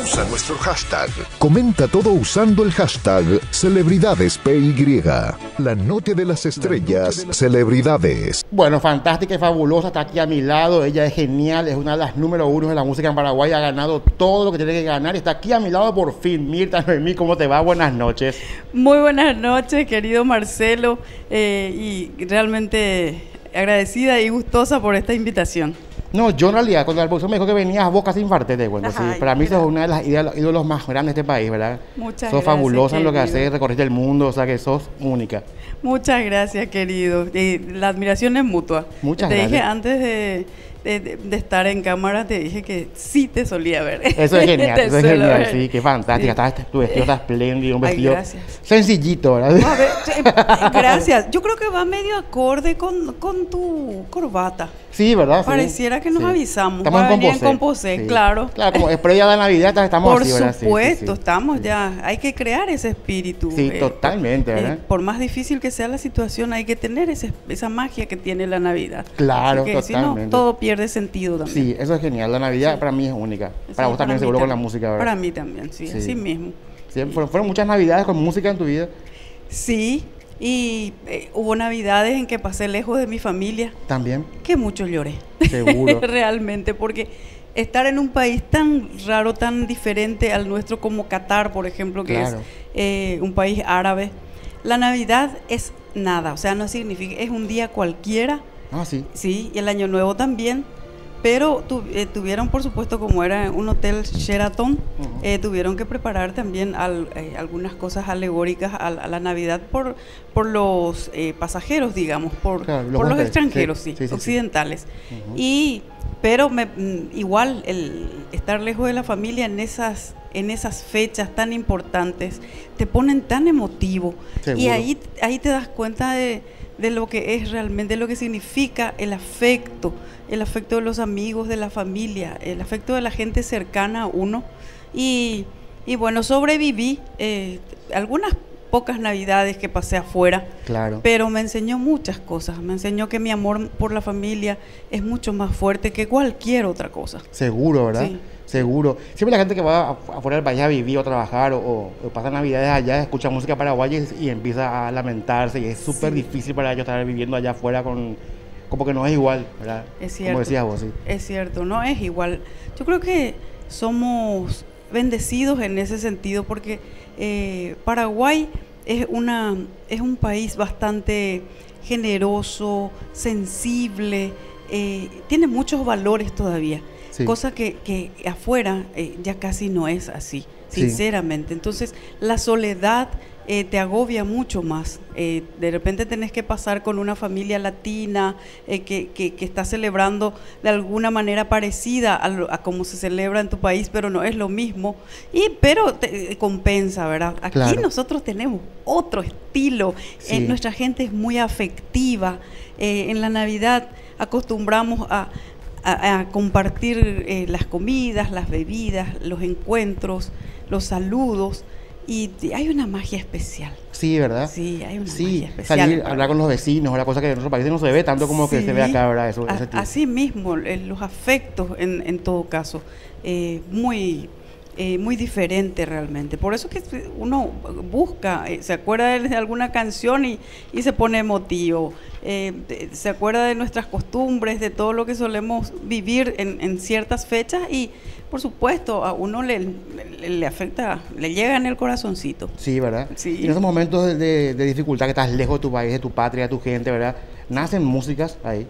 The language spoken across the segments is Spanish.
Usa nuestro hashtag. Comenta todo usando el hashtag CelebridadesPY. La noche de las estrellas, celebridades. Bueno, fantástica y fabulosa, está aquí a mi lado, ella es genial, es una de las número uno de la música en Paraguay, ha ganado todo lo que tiene que ganar, está aquí a mi lado por fin. Mirta Noemí, ¿cómo te va? Buenas noches. Muy buenas noches, querido Marcelo, eh, y realmente agradecida y gustosa por esta invitación. No, yo en realidad, cuando el profesor me dijo que venías vos casi infarté de bueno, sí. Ay, Para mí sos gracias. una de las ídolos, ídolos más grandes de este país, ¿verdad? Muchas Sos gracias, fabulosa en lo que haces, recorriste el mundo, o sea que sos única. Muchas gracias, querido. Y la admiración es mutua. Muchas te gracias. dije antes de, de- estar en cámara, te dije que sí te solía ver. Eso es genial, eso es genial, ver. sí, qué fantástica. Sí. Estás- tu vestido está espléndido, un Ay, vestido gracias. sencillito, ¿verdad? A ver, che, gracias. Yo creo que va medio acorde con, con tu corbata. Sí, ¿verdad? Sí. Pareciera que nos Sí. avisamos. Estamos Va en venir en composé. composé, claro. Claro, como es previa de Navidad, estamos Por así, ¿verdad? Supuesto, estamos ya. Hay que crear ese espíritu. Sí, totalmente, ¿verdad? por más difícil que sea la situación, hay que tener ese- esa magia que tiene la Navidad. Claro, que, Si no, totalmente. todo pierde sentido también. Sí, eso es genial. La Navidad para mí es única. Sí, para vos también, seguro, con la música, ¿verdad? Para mí también, sí, Sí. así mismo. Fueron, fueron muchas Navidades con música en tu vida. Sí, y eh, hubo Navidades en que pasé lejos de mi familia, También. que mucho lloré. Seguro. Realmente, porque estar en un país tan raro, tan diferente al nuestro como Qatar, por ejemplo, que Claro. es eh, un país árabe, la Navidad es nada, o sea, no significa, es un día cualquiera, Ah, sí. sí, y el Año Nuevo también, pero tu- eh, tuvieron, por supuesto, como era un hotel Sheraton, eh, tuvieron que preparar también al- eh, algunas cosas alegóricas a, la- a la Navidad por, por los pasajeros, digamos, por, Claro, los por los huéspedes, extranjeros, sí, occidentales. Y, pero me- mm, igual el estar lejos de la familia en esas, en esas fechas tan importantes te ponen tan emotivo. Y ahí, ahí te das cuenta de, de lo que es realmente, de lo que significa el afecto, el afecto de los amigos, de la familia, el afecto de la gente cercana a uno. Y, y bueno, sobreviví eh, algunas pocas navidades que pasé afuera. Claro. Pero me enseñó muchas cosas. Me enseñó que mi amor por la familia es mucho más fuerte que cualquier otra cosa. Seguro, ¿verdad? Sí. Seguro. Siempre la gente que va af- afuera del país a vivir o trabajar o, o- o pasa navidades allá, escucha música paraguaya y, y empieza a lamentarse y es súper Sí. difícil para ellos estar viviendo allá afuera con como que no es igual, ¿verdad? Es cierto. Como decías vos, sí. Es cierto, no es igual. Yo creo que somos bendecidos en ese sentido porque eh, Paraguay es, una, es un país bastante generoso, sensible, eh, tiene muchos valores todavía, Sí. cosa que, que afuera eh, ya casi no es así, Sí. sinceramente. Entonces, la soledad eh, te agobia mucho más. Eh, de repente tenés que pasar con una familia latina eh, que, que- que está celebrando de alguna manera parecida a, lo- a como se celebra en tu país, pero no es lo mismo. Y pero te, compensa, ¿verdad? Aquí Claro. nosotros tenemos otro estilo. Sí. Nuestra gente es muy afectiva. En la Navidad acostumbramos a, a- a compartir eh, las comidas, las bebidas, los encuentros, los saludos. Y hay una magia especial. Sí, ¿verdad? Sí, hay una Sí, magia especial. salir, hablar con los vecinos, una cosa que en otros países no se ve tanto como que se ve acá, ¿verdad? Eso, A- ese tipo. Así mismo, eh, los afectos en, en todo caso, eh, muy, eh, muy diferente realmente. Por eso que uno busca, eh, se acuerda de, alguna canción y, y se pone emotivo, eh, se acuerda de nuestras costumbres, de todo lo que solemos vivir en, en ciertas fechas y por supuesto a uno le, le, le afecta, le llega en el corazoncito. Sí, ¿verdad? Sí. Y en esos momentos de, de- de dificultad que estás lejos de tu país, de tu patria, de tu gente, ¿verdad? Nacen músicas ahí.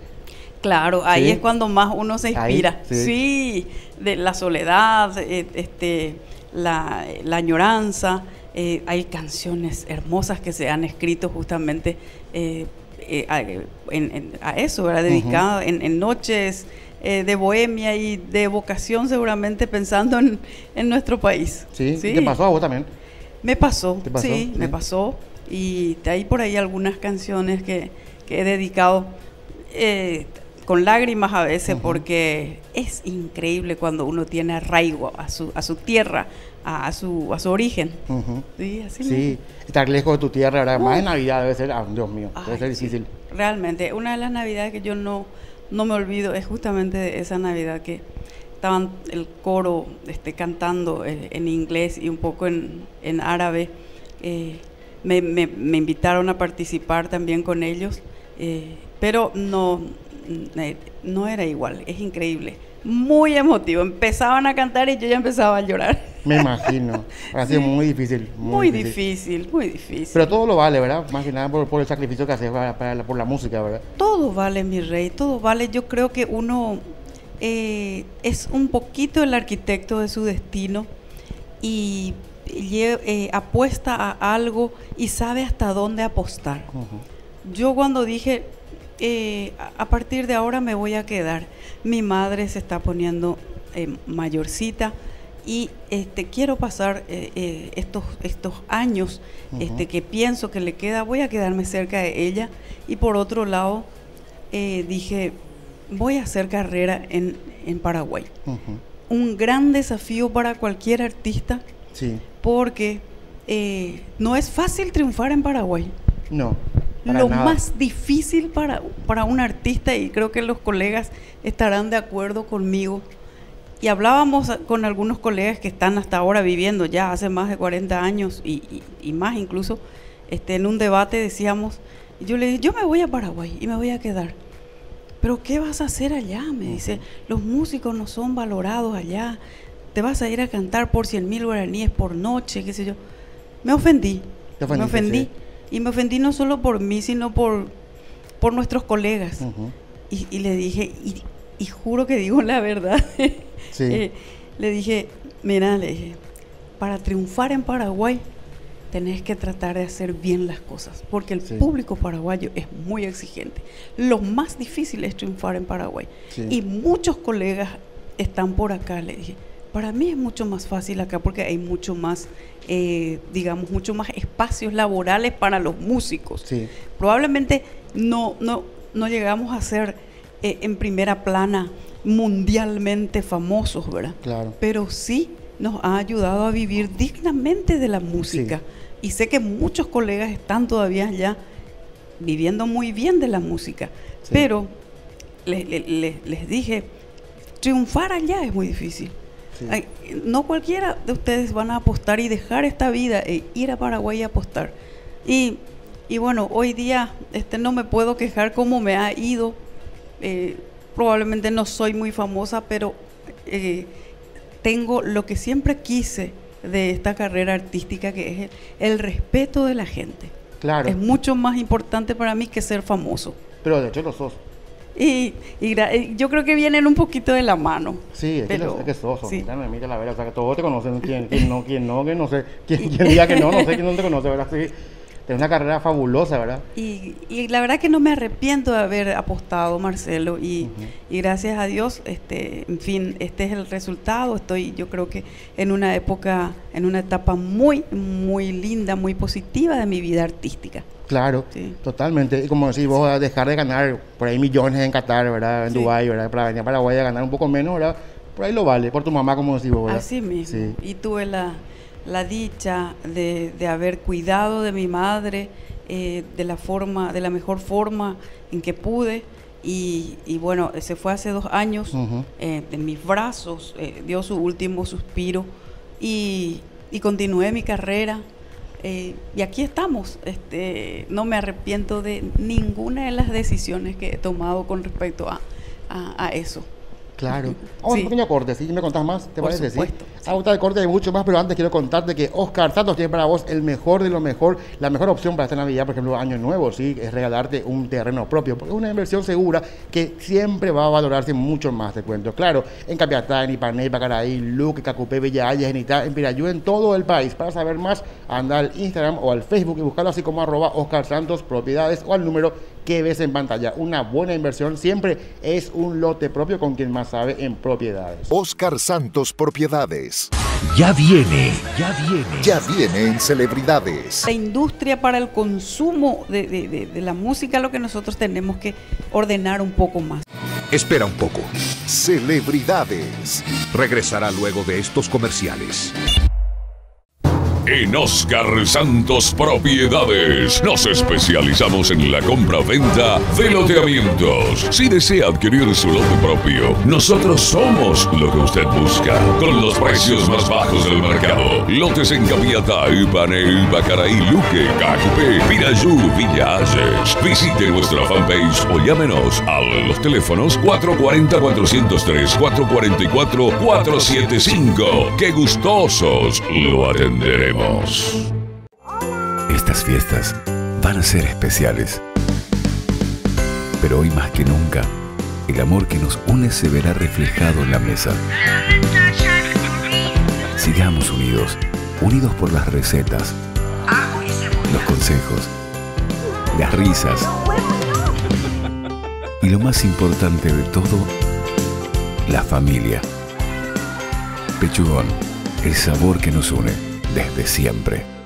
Claro, ahí Sí. es cuando más uno se inspira. sí. sí. de la soledad, eh, este, la, la añoranza. eh, hay canciones hermosas que se han escrito justamente eh, eh, a, en- en- a eso, ¿verdad? Dedicadas en, en noches eh, de bohemia y de evocación seguramente pensando en, en nuestro país. ¿Sí? ¿Te pasó a vos también? Me pasó, sí, Sí. me pasó. Y hay por ahí algunas canciones que, que he dedicado eh, con lágrimas a veces porque es increíble cuando uno tiene arraigo a su, a su tierra, a, a su, a su origen. Sí, así Sí, mismo. estar lejos de tu tierra, ¿verdad? Más Uh. en Navidad debe ser, ah, Dios mío, debe Ay, ser sí. difícil. Realmente, una de las navidades que yo no, no me olvido es justamente de esa navidad que estaban el coro este, cantando eh, en inglés y un poco en, en árabe. Eh, me, me, me, invitaron a participar también con ellos, eh, pero no, no era igual, es increíble. Muy emotivo, empezaban a cantar y yo ya empezaba a llorar. Me imagino, ha sido muy difícil. Muy, difícil. muy difícil. Pero todo lo vale, ¿verdad? Más que nada por, por el sacrificio que haces para, para, por la música, ¿verdad? Todo vale, mi rey, todo vale. Yo creo que uno eh, es un poquito el arquitecto de su destino y eh, apuesta a algo y sabe hasta dónde apostar. Yo cuando dije, eh, a partir de ahora me voy a quedar, mi madre se está poniendo mayorcita y este, quiero pasar estos, estos años este, que pienso que le queda, voy a quedarme cerca de ella. Y por otro lado, dije, voy a hacer carrera en, en Paraguay. Un gran desafío para cualquier artista, sí. porque eh, no es fácil triunfar en Paraguay. No. Lo más difícil para, para un artista, y creo que los colegas estarán de acuerdo conmigo, y hablábamos con algunos colegas que están hasta ahora viviendo ya hace más de 40 años y, y, y más incluso, este, en un debate decíamos, yo le dije, yo me voy a Paraguay y me voy a quedar pero ¿qué vas a hacer allá? Me dice, los músicos no son valorados allá, te vas a ir a cantar por 100 mil guaraníes por noche, qué sé yo. Me ofendí, me ofendí. Y me ofendí no solo por mí, sino por, por nuestros colegas. y, le dije, y, juro que digo la verdad, eh, le dije, mira, le dije, para triunfar en Paraguay tenés que tratar de hacer bien las cosas, porque el público paraguayo es muy exigente. Lo más difícil es triunfar en Paraguay. Y muchos colegas están por acá, le dije. Para mí es mucho más fácil acá porque hay mucho más, eh, digamos, mucho más espacios laborales para los músicos. Probablemente no, no, no llegamos a ser eh, en primera plana mundialmente famosos, ¿verdad? Claro. Pero sí nos ha ayudado a vivir dignamente de la música. Y sé que muchos colegas están todavía ya viviendo muy bien de la música. Pero les dije, triunfar allá es muy difícil. No cualquiera de ustedes van a apostar y dejar esta vida e ir a Paraguay a apostar. Y, y bueno, hoy día este, no me puedo quejar cómo me ha ido. Eh, probablemente no soy muy famosa, pero eh, tengo lo que siempre quise de esta carrera artística, que es el, respeto de la gente. Claro. Es mucho más importante para mí que ser famoso. Pero de hecho lo sos. Y, y, yo creo que vienen un poquito de la mano. Sí, es, pero, que, es que sos. Sí. Mira la verdad, o sea, que todos te conocen. ¿Quién, quién no, quién no, quién no sé. ¿Quién, quién diga que no, no sé quién no te conoce, ¿verdad? Sí. Es una carrera fabulosa, ¿verdad? Y, y, la verdad que no me arrepiento de haber apostado, Marcelo, y, y, gracias a Dios, este, en fin, este es el resultado. Estoy, yo creo que en una época, en una etapa muy, muy linda, muy positiva de mi vida artística. Claro, totalmente. Y como decís, vos a dejar de ganar por ahí millones en Qatar, ¿verdad? En Dubái, ¿verdad? Para venir a Paraguay a ganar un poco menos, ¿verdad? Por ahí lo vale, por tu mamá, como decís vos, ¿verdad? Así mismo. Y tuve la la dicha de, de haber cuidado de mi madre eh, de la forma, de la mejor forma en que pude. Y, y bueno, se fue hace dos años eh, en mis brazos, eh, dio su último suspiro y, y continué mi carrera. y aquí estamos. Este, no me arrepiento de ninguna de las decisiones que he tomado con respecto a, a, a eso. Claro. Vamos a un pequeño corte, ¿sí? ¿Me contás más? ¿Te Por parece? Supuesto, sí. Sí. A de corte hay mucho más, pero antes quiero contarte que Oscar Santos tiene para vos el mejor de lo mejor, la mejor opción para esta Navidad, por ejemplo, Año Nuevo, ¿sí? Es regalarte un terreno propio, porque es una inversión segura que siempre va a valorarse mucho más, te cuento. Claro, en Capiatá, en Ipané, Pacaraí, Luque, Cacupé, Ayes, en Itá, en Pirayú, en todo el país. Para saber más, anda al Instagram o al Facebook y buscarlo así como arroba Oscar Santos Propiedades o al número que ves en pantalla. Una buena inversión siempre es un lote propio con quien más sabe en propiedades. Oscar Santos Propiedades. Ya viene, ya viene. Ya viene en celebridades. La industria para el consumo de, de, de, de la música, lo que nosotros tenemos que ordenar un poco más. Espera un poco. Celebridades. Regresará luego de estos comerciales. En Oscar Santos Propiedades nos especializamos en la compra-venta de loteamientos. Si desea adquirir su lote propio, nosotros somos lo que usted busca. Con los precios más bajos del mercado. Lotes en Capiatá, Ipanel, Bacaraí, Luque, Cajupé, Pirayú, Villa Ayes. Visite nuestra fanpage o llámenos a los teléfonos 440-403, 444-475. ¡Qué gustosos lo atenderemos! Estas fiestas van a ser especiales. Pero hoy más que nunca, el amor que nos une se verá reflejado en la mesa. Sigamos unidos, unidos por las recetas, los consejos, las risas y lo más importante de todo, la familia. Pechugón, el sabor que nos une desde siempre.